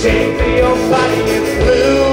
Shape your body is blue.